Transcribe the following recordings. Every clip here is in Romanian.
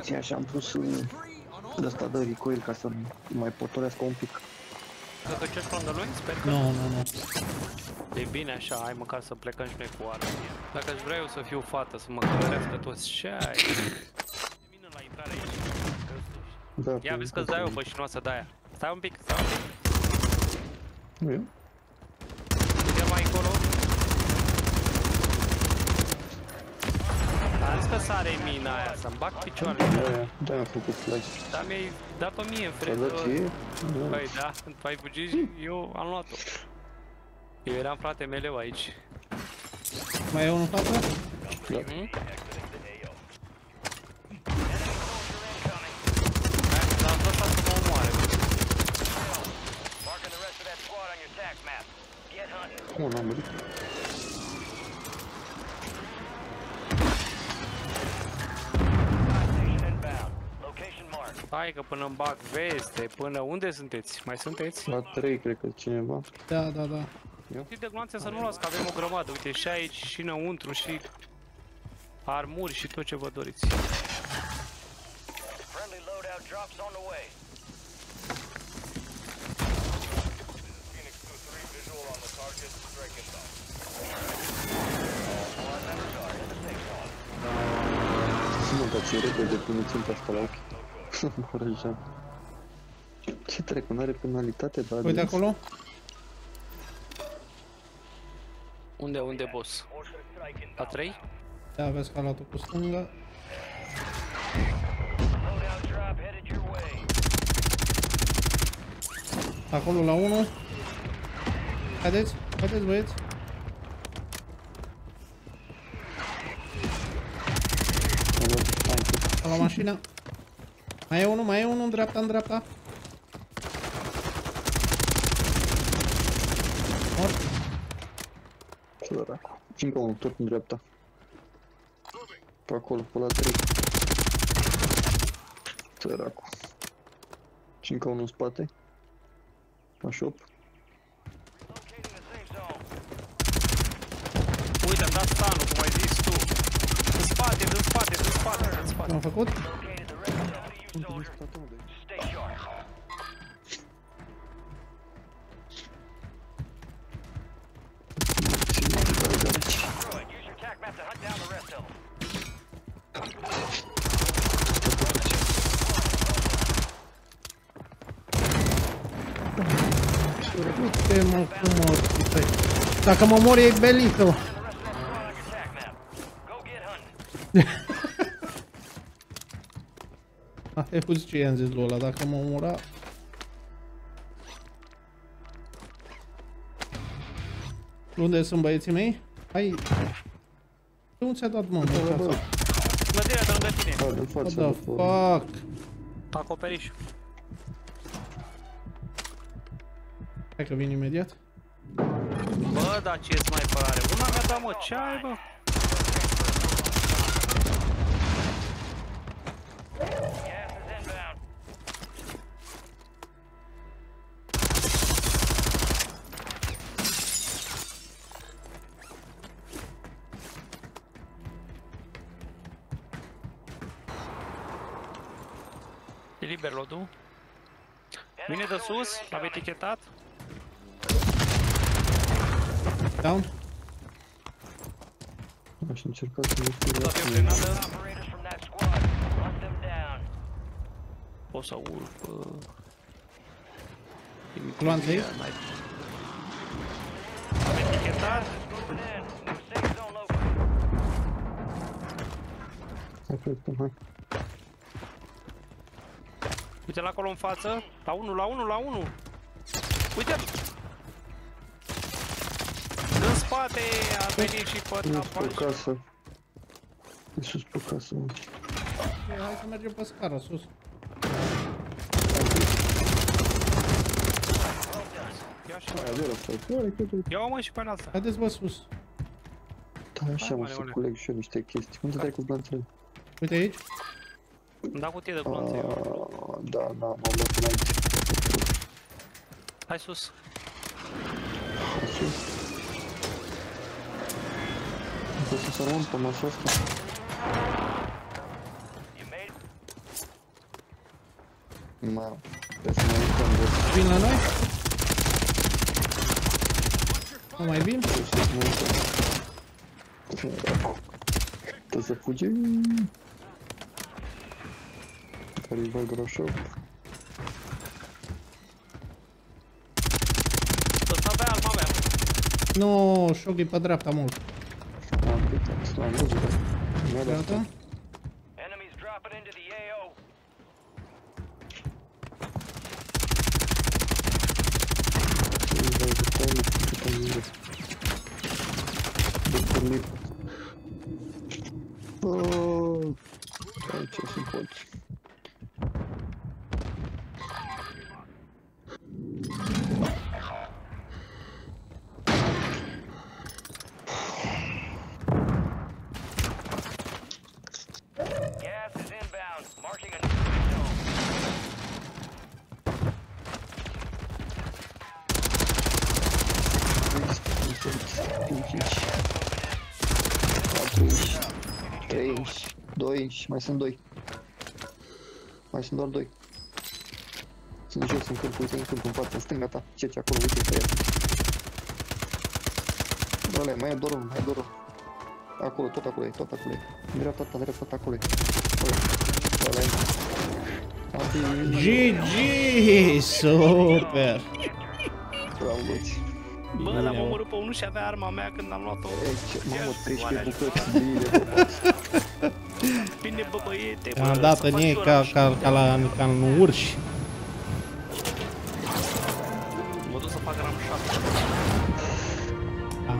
Ți așa am pus uh, de asta de recoil ca să mai potorească un pic. Să duceți lângă lui? Sper că Nu, nu, nu. e bine așa, hai măcar să plecăm și noi cu armă. Dacă aș vrea eu să fiu fată, să mă călărească toți, ce ai? Vină la intrare aici. Da, Ia pe- vezi că-ți dai o bășinoasă de aia. Stai un pic, stai un pic. Nu eu? Uite mai încolo. Am zis că sare mina aia, să-mi bag picioarele. Da, da, am făcut flash. Dar mi-ai dat-o mie în Ți-a freză. dat ție? Da. Păi da, tu ai fugit și eu am luat-o. Eu eram frate meleu aici. Mai e unul în față? Mhm. Location marked. Hai că până îmi bag veste, până unde sunteți? Mai sunteți? La 3 cred că cineva. Da, da, da. Știi de gloanțe să nu luați, că avem o grămadă. Uite, și aici, și înăuntru, și armuri și tot ce vă doriți. Friendly loadout drops on the way. Phoenix 2-3 visual on the target. Strike inbound. Squad members are in the safe zone. Nu, dar ți repede pune ținta asta la ochi. Încurajam. Ce trecu? N-are penalitate, dar... Uite acolo. Unde, unde, boss? Order strike La inbound. 3? Da, vezi că a luat-o cu stânga. Loadout drop headed your way. Acolo la 1. Haideți, haideți băieți. La mașină. Mai e unul, mai e unul în dreapta, în dreapta. Mort. Ce dracu? Încă unul, tot în dreapta. Pe acolo, pe la 3. Săracu. Și încă unul în spate. La shop. Locating the safe zone. Uite, am dat stanul, cum ai zis tu. În spate, în spate, în spate, în spate. Ce-am făcut? soldier. Stay sharp. Good. Use your tac map to hunt down the rest of them. Uite-mă cum o scutai Dacă mă mori e belică Go get hunting Ah, e pus ce i-am zis lui ăla, dacă mă omora... Unde sunt băieții mei? Hai... Ce nu ți-a dat mă, mă, bă. casa? Clădirea de lângă tine. Da, de What față. the după- fuck? Acoperiș. Hai că vin imediat. Bă, dar ce mai pare? Una mea da, mă, ce ai, bă? E liber lodul. Vine de sus, l-am etichetat. Down? Aș încerca să nu fiu La la pe tine. frenadă. Operators from that squad. Hunt them down. O să urc. bă. Gloanțe aici? N-ai- Am etichetat. Moving in. New safe zone located. Hai, prieten, hai. Uite la acolo în față. La 1, la 1, la 1. Uite! În spate a venit și pe E pe tapal. casă. E sus pe casă, mă. E, Hai să mergem pe scară, sus. Ia și Hai, de la asta. Oare, cred că... Ia mă și pe alta. Haideți bă sus. Da, așa, mă, Hai, să Manuele. culeg și eu niște chestii. Unde dai cu blanțele? Uite aici. Îmi da cutie de gloanțe. eu. Ah, Da, da, m-am luat înainte. Hai sus. Sus. Pot să sărăm pe masa asta? You made Mamă, trebuie să mai uităm de Vin la noi? Nu mai vin? Trebuie să mai uităm. Trebuie să fugim. Калиба грошок. Ну, шоги подраб там уж. Ребята. Oh, I'm chasing points. 3, 2 și mai sunt 2. Mai sunt doar 2. Sunt jos în câmp, uite în câmp, în fața, în stânga ta. Ce ce acolo, uite, pe el. Ăla mai e doar unul, mai e doar unul. Acolo, tot acolo e, tot acolo e. Dreapta ta, dreapta ta, acolo e. Ăla. GG! Super! Bravo, băieți. Bă, Bine, l-am mă. omorât pe unul și avea arma mea când am luat-o. E, ce, mamă, 13 bucăți, bine, bă, băți. Bine, bă, băiete, bă, Am dat să în fac ei eu ca, rush. ca, ca, la, ca în urși. Mă duc să fac ram 7.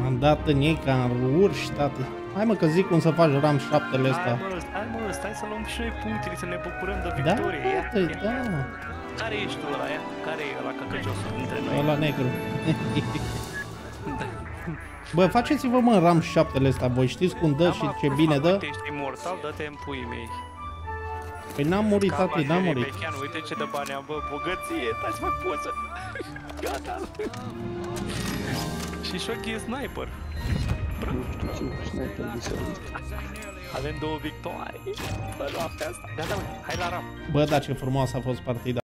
Am dat în ei ca în urși, tati. Hai mă că zic cum să faci ram 7 Hai ăsta. mă, stai mă, stai să luăm și noi punctele, să ne bucurăm de Da, victorie. Ia, tăi, ia. da. Care ești tu ăla, ia? Care e ăla căcăciosul dintre noi? Ăla negru. Bă, faceți-vă mă în ram 7 ăsta, voi știți cum dă Da, și mă, ce cum bine fac? dă? Uite, ești imortal, dă-te în puii mei. Păi n-am murit, Ca tati, n-am Valerie murit. Bechean, uite ce de bani am, bă, bogăție, stai să fac poză. Gata. și șochi e sniper. Nu știu ce sniper de seara. Avem două victorii. Bă, noaptea asta. Gata, mă, hai la ram. Bă, da, ce frumoasă a fost partida.